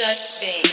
dot bass.